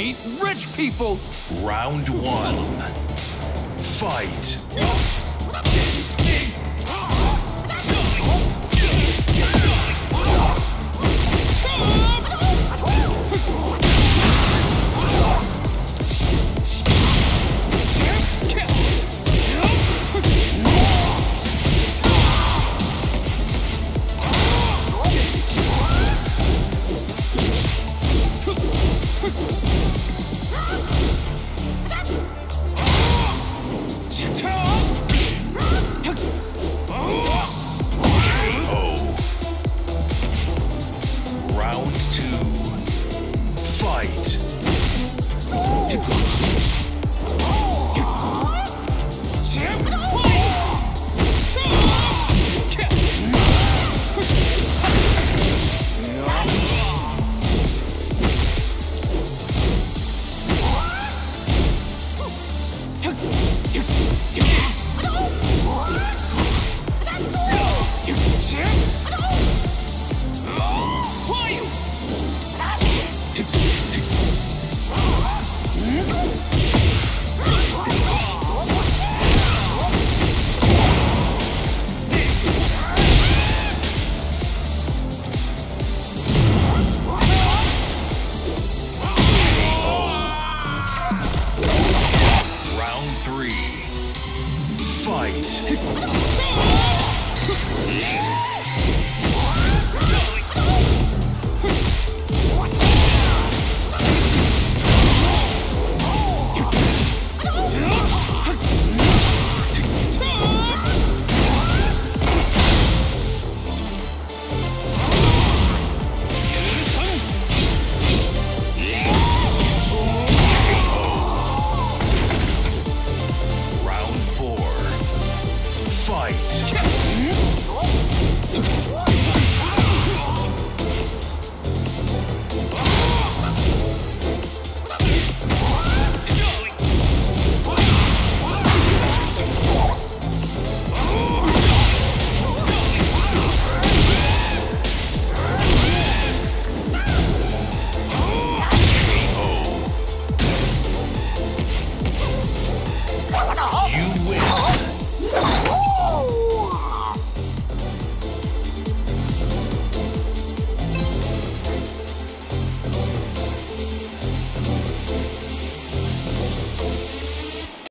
Hate rich people! Round one. Fight. Two. Fight. Round three. Fight.